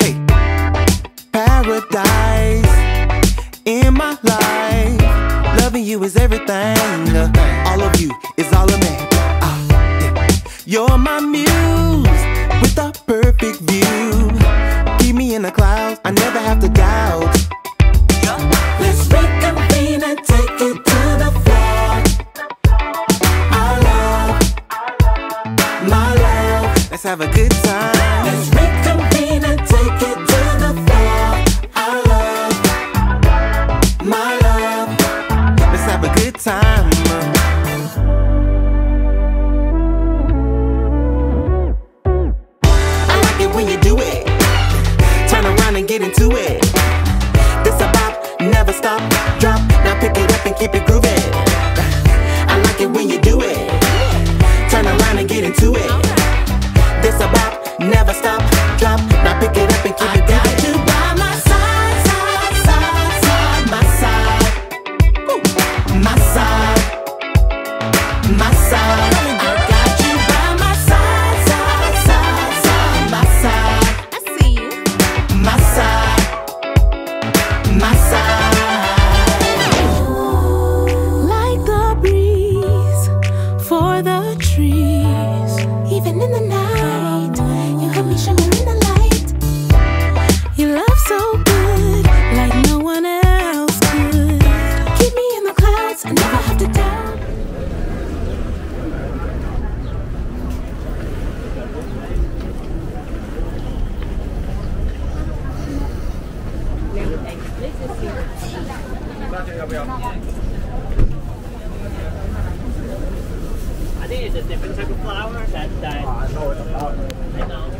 Hey, paradise in my life. Loving you is everything. All of you is all of me. Ah, yeah. You're my muse get into it. This about never stop, drop. Now pick it up and keep it grooving. I like it when you do it. Turn around and get into it. I think it's a different type of flower that, that oh, I know it's a flower. I know.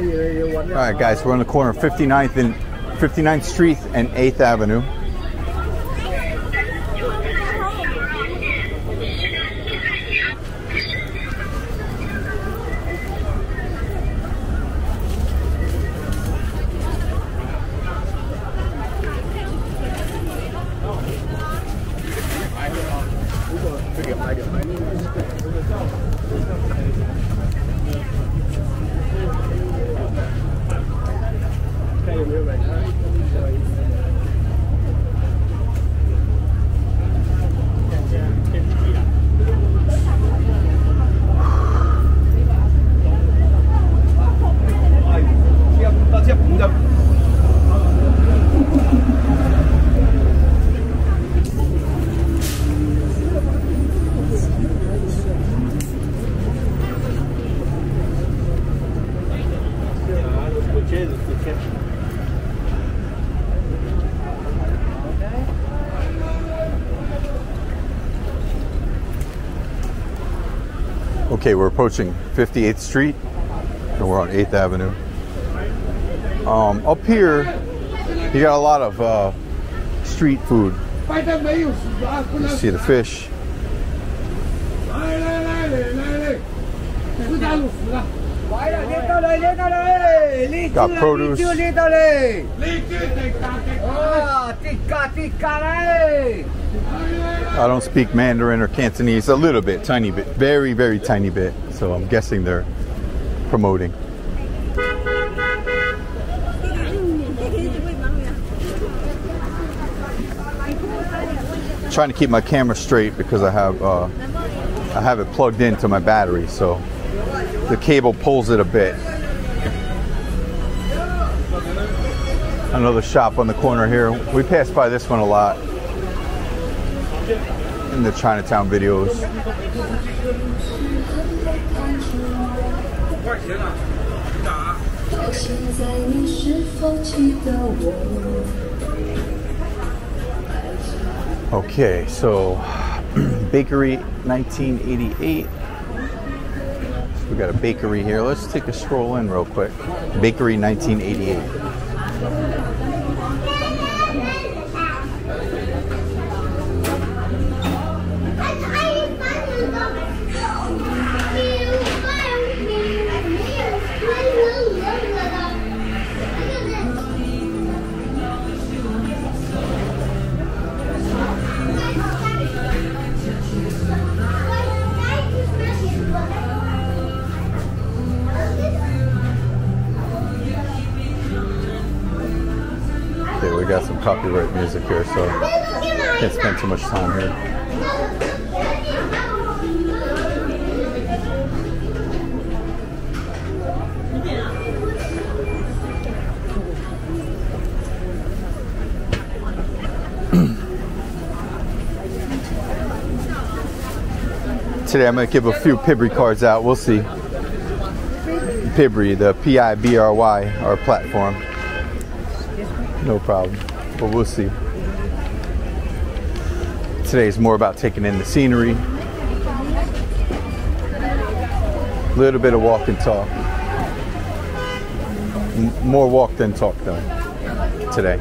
All right, guys, we're on the corner of 59th and 59th Street and 8th Avenue. Okay, we're approaching 58th Street and we're on 8th Avenue. Um, up here, you got a lot of uh, street food. You see the fish. Got produce. I don't speak Mandarin or Cantonese, a little bit, tiny bit, very, very tiny bit. So I'm guessing they're promoting. Trying to keep my camera straight because I have uh, I have it plugged into my battery, so the cable pulls it a bit. Another shop on the corner here. We pass by this one a lot in the Chinatown videos. Okay, so bakery 1988. We got a bakery here. Let's take a stroll in real quick. Bakery 1988. Got some copyright music here, so can't spend too much time here. Today I'm going to give a few Pibry cards out. We'll see. Pibry, the P I B R Y, our platform. No problem. But we'll see. Today's more about taking in the scenery. A little bit of walk and talk. M- more walk than talk though. Today.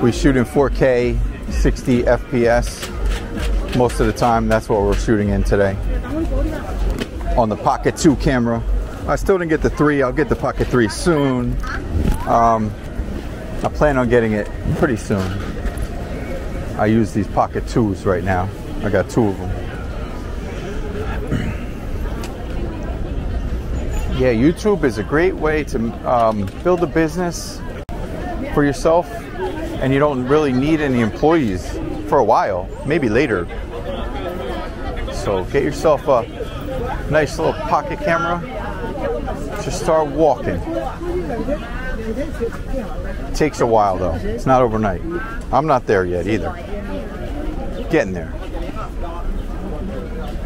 We shoot in 4K, 60 FPS. Most of the time, that's what we're shooting in today. On the Pocket 2 camera. I still didn't get the 3. I'll get the Pocket 3 soon. Um, I plan on getting it pretty soon. I use these Pocket 2s right now. I got two of them. Yeah, YouTube is a great way to um, build a business for yourself and you don't really need any employees for a while, maybe later. So get yourself a nice little pocket camera. Just start walking. Takes a while though. It's not overnight. I'm not there yet either. Getting there.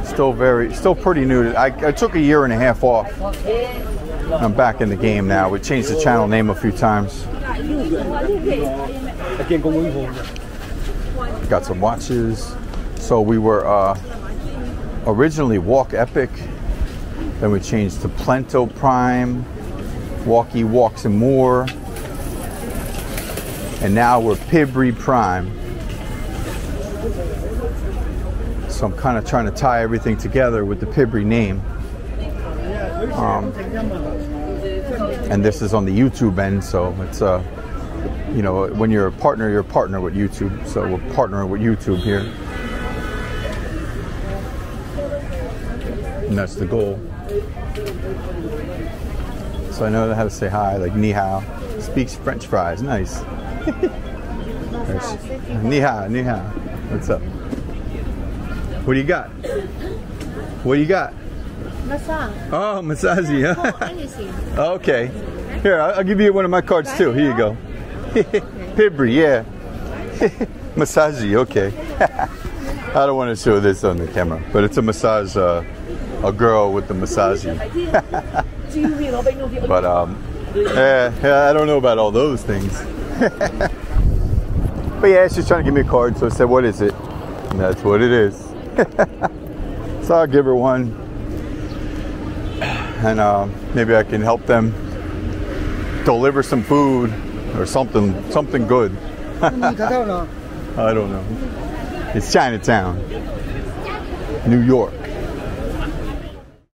Still very, still pretty new. I, I took a year and a half off. I'm back in the game now. We changed the channel name a few times. Got some watches. So we were uh, originally Walk Epic, then we changed to Plento Prime, Walkie Walks and More, and now we're Pibry Prime. So I'm kind of trying to tie everything together with the Pibry name. Um, and this is on the YouTube end, so it's uh, you know, when you're a partner, you're a partner with YouTube. So we're partnering with YouTube here. And that's the goal. So I know how to say hi, like ni hao. Speaks French fries, nice. Ni hao, ni hao. What's up? What do you got? What do you got? Massage. Oh, massage, huh? Okay. Here, I'll give you one of my cards too. Here you go. Pibry, yeah. Masaji, okay. I don't want to show this on the camera, but it's a massage, uh, a girl with the massaji. but um, yeah, yeah, I don't know about all those things. but yeah, she's trying to give me a card, so I said, "What is it?" And that's what it is. so I'll give her one, and um, maybe I can help them deliver some food or something something good. I don't know. It's Chinatown, New York.